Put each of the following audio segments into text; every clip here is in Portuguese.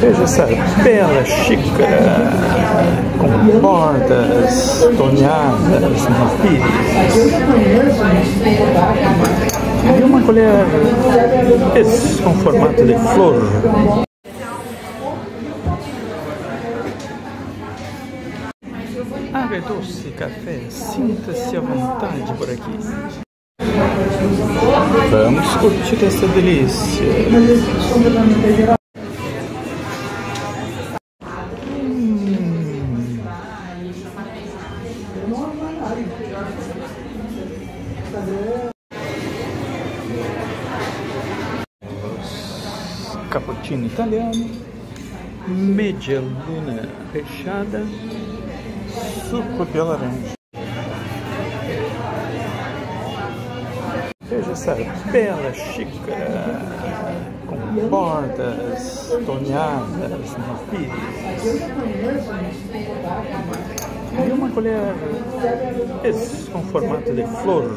Veja essa bela xícara com bordas tonhadas no. E uma colher com formato de flor. Água doce, café, sinta-se à vontade por aqui. Vamos curtir essa delícia. Cappuccino italiano, media luna recheada, suco de laranja. Veja essa bela xícara com bordas tonhadas no pires. Colher esse com formato de flor.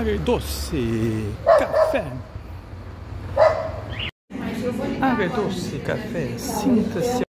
Um. Doce, café. Água doce, café, sinta-se